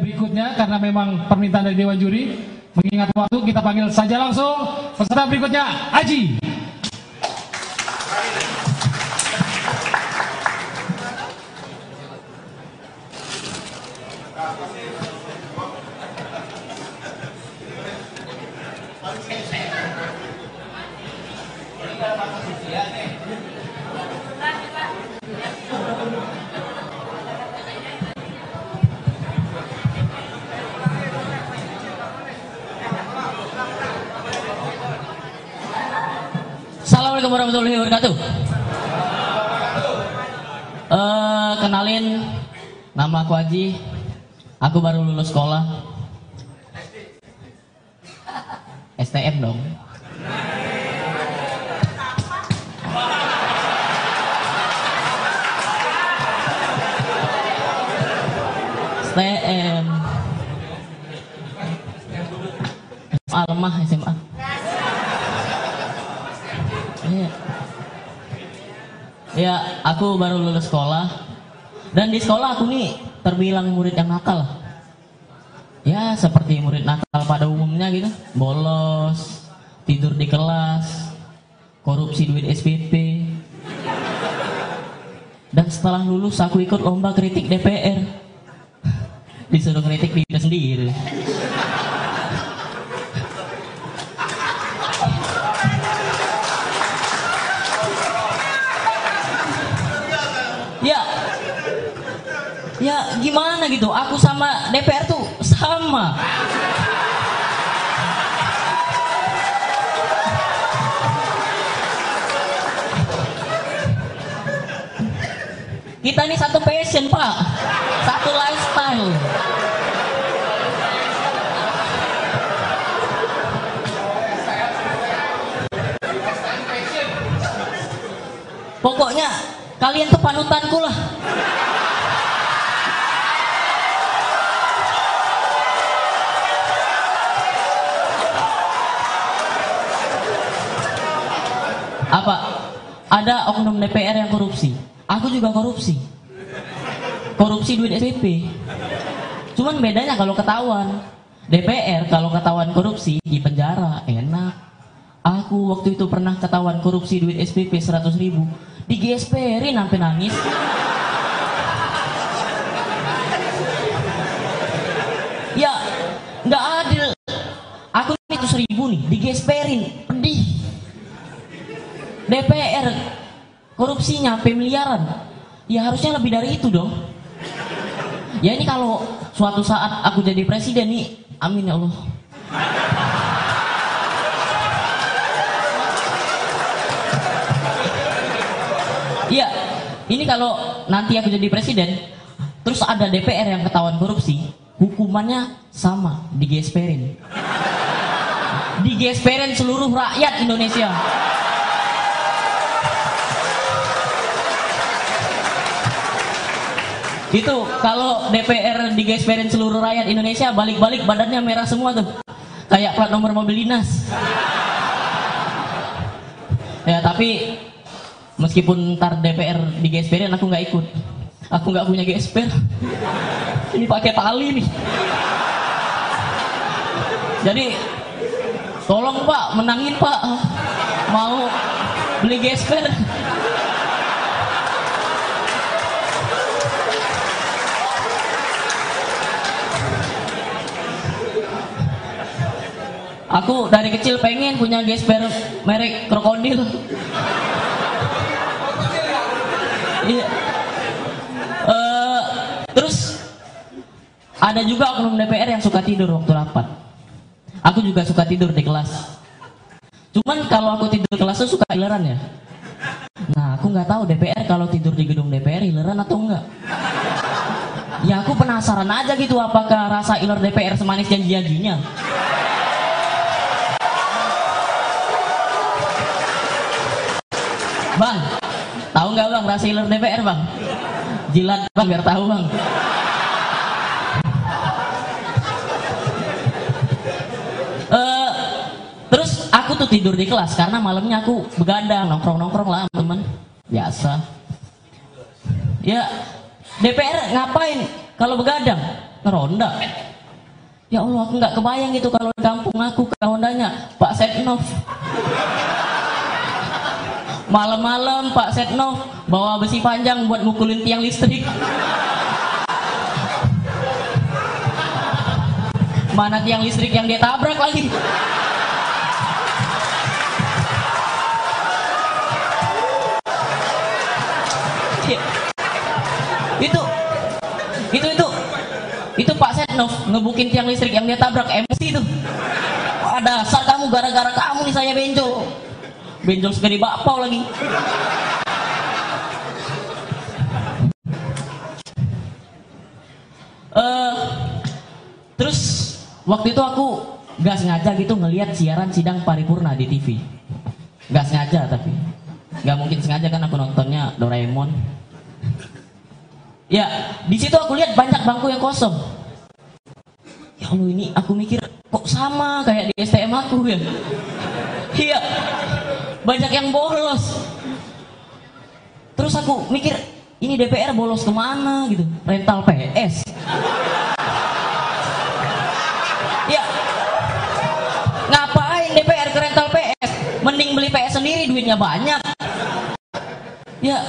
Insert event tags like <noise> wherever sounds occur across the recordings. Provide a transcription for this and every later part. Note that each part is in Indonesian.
berikutnya karena memang permintaan dari Dewan Juri. Mengingat waktu kita panggil saja langsung peserta berikutnya Aji. Assalamualaikum warahmatullahi wabarakatuh. Eh, kenalin, nama aku Aji. Aku baru lulus sekolah. STM dong. STM. SMA lemah SMA. Iya. Ya, aku baru lulus sekolah. Dan di sekolah aku nih terbilang murid yang nakal. Ya, seperti murid nakal pada umumnya gitu. Bolos, tidur di kelas, korupsi duit SPP. Dan setelah lulus aku ikut lomba kritik DPR. <laughs> Disuruh kritik diri sendiri. Gitu? Aku sama DPR tuh sama. Kita ini satu passion pak, satu lifestyle. Pokoknya kalian tuh panutanku lah. Ada oknum DPR yang korupsi. Aku juga korupsi. Korupsi duit SPP. Cuman bedanya kalau ketahuan. DPR kalau ketahuan korupsi di penjara enak. Aku waktu itu pernah ketahuan korupsi duit SPP 100 ribu. Di GSPRin sampai nangis. Ya, nggak adil. Aku itu seribu nih, di GSPRin. Pedih. DPR korupsinya sampai miliaran. Ya harusnya lebih dari itu dong. Ya ini kalau suatu saat aku jadi presiden nih, amin ya Allah. Iya, ini kalau nanti aku jadi presiden, terus ada DPR yang ketahuan korupsi, hukumannya sama di GSPRin. Di GSPRin seluruh rakyat Indonesia. Itu kalau DPR di GSPRin seluruh rakyat Indonesia balik-balik badannya merah semua tuh. Kayak plat nomor mobil dinas. Ya tapi meskipun ntar DPR di GSPR aku nggak ikut. Aku nggak punya GSPR ini pakai tali nih. Jadi tolong pak menangin pak. Mau beli GSPR Aku dari kecil pengen punya gesper merek krokodil. Iya. Eh, terus ada juga oknum DPR yang suka tidur waktu rapat. Aku juga suka tidur di kelas. Cuman kalau aku tidur kelas tuh suka ileran ya. Nah, aku nggak tahu DPR kalau tidur di gedung DPR ileran atau enggak. Ya aku penasaran aja gitu apakah rasa iler DPR semanis janji-janjinya. Bang, tahu nggak bang rasa DPR bang? Jilat bang biar tahu bang. Eh, terus aku tuh tidur di kelas karena malamnya aku begadang nongkrong-nongkrong lah temen biasa. Ya DPR ngapain kalau begadang? ngeronda. Ya Allah, aku nggak kebayang gitu kalau di kampung aku ke Hondanya Pak Setnov. Malam-malam Pak Setnov bawa besi panjang buat mukulin tiang listrik. Mana tiang listrik yang dia tabrak lagi? Itu, itu, itu, itu Pak Setnov ngebukin tiang listrik yang dia tabrak MC itu. Ada dasar kamu gara-gara kamu nih saya benjol. Benjol segede bakpao lagi. Eh, terus waktu itu aku gak sengaja gitu ngelihat siaran sidang paripurna di TV. Gak sengaja tapi gak mungkin sengaja kan aku nontonnya Doraemon. Ya, di situ aku lihat banyak bangku yang kosong. Ya Allah ini aku mikir kok sama kayak di STM aku ya. Iya, banyak yang bolos. Terus aku mikir ini DPR bolos ke mana gitu, rental PS. Ya, ngapain DPR ke rental PS? Mending beli PS sendiri duitnya banyak. Ya,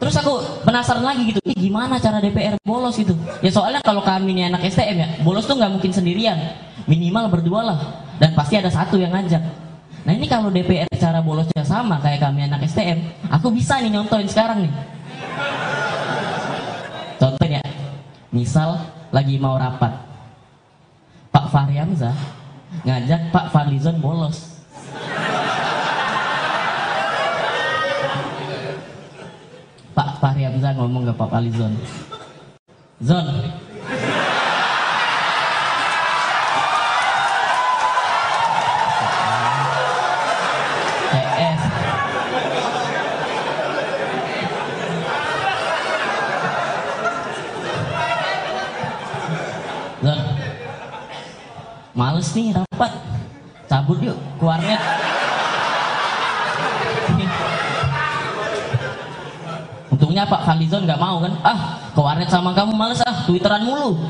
terus aku penasaran lagi gitu, "Ih, gimana cara DPR bolos gitu? Ya soalnya kalau kami ini anak STM ya, bolos tuh nggak mungkin sendirian, minimal berdua lah, dan pasti ada satu yang ngajak. Nah ini kalau DPR cara bolosnya sama kayak kami anak STM, aku bisa nih nyontoin sekarang nih. Contoh ya, misal lagi mau rapat, Pak Fahri Hamzah ngajak Pak Fadlizon bolos. Pak Fahri Hamzah ngomong ke Pak Fadlizon, Zon, PS. Zon, males nih rapat, cabut yuk ke warnet. Untungnya Pak Falizon nggak mau kan, ah ke sama kamu males ah, twitteran mulu.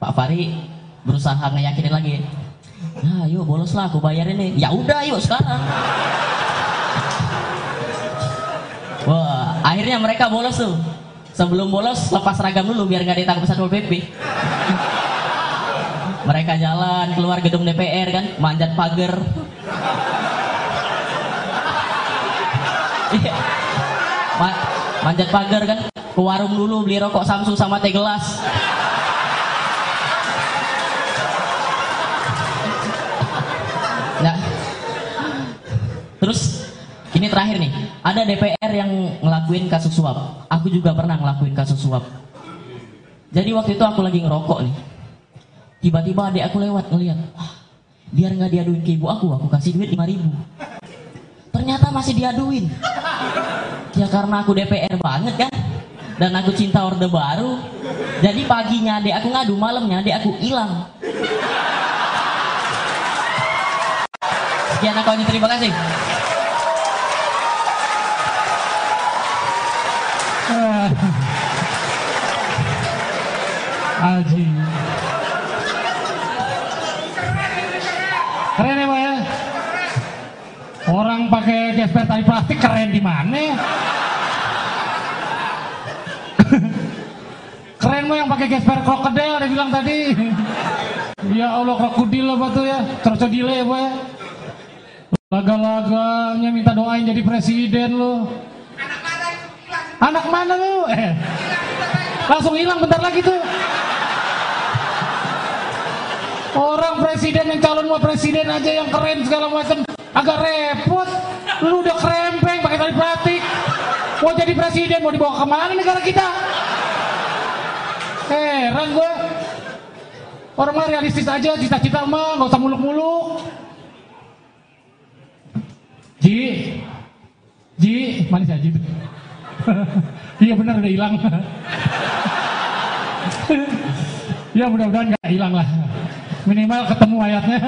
Pak Fahri berusaha ngeyakinin lagi. Nah, yuk bolos lah, aku bayarin nih. Ya udah, yuk sekarang. Wah, akhirnya mereka bolos tuh. Sebelum bolos, lepas seragam dulu biar nggak ditangkap satpol pp. mereka jalan keluar gedung DPR kan, manjat pagar. Iya. Ma- manjat pagar kan, ke warung dulu beli rokok Samsu sama teh gelas. Terakhir nih, ada DPR yang ngelakuin kasus suap. Aku juga pernah ngelakuin kasus suap. Jadi waktu itu aku lagi ngerokok nih. Tiba-tiba adik aku lewat ngeliat, "Wah, biar nggak diaduin ke ibu aku, aku kasih duit 5 ribu. Ternyata masih diaduin. Ya karena aku DPR banget kan. Dan aku cinta orde baru. Jadi paginya adik aku ngadu, malamnya adik aku hilang. Sekian aku terima kasih. Aji. Keren ya, Pak ya? Orang pakai gesper tali plastik keren di mana? keren mau yang pakai gesper krokodil ada bilang tadi. Ya Allah krokodil apa tuh ya? Krokodile ya, Pak ya? Laga-laganya minta doain jadi presiden lo. Anak mana lu? Eh, langsung hilang bentar lagi tuh. Orang presiden yang calon mau presiden aja yang keren segala macam agak repot. Lu udah krempeng pakai tali plastik. Mau jadi presiden mau dibawa ke mana negara kita? Heran gue. Orang mah realistis aja, cita-cita mah nggak usah muluk-muluk. Ji, Ji, mana sih Ji? <laughs> Iya benar udah hilang. <laughs> ya mudah-mudahan nggak hilang lah. Minimal ketemu ayatnya.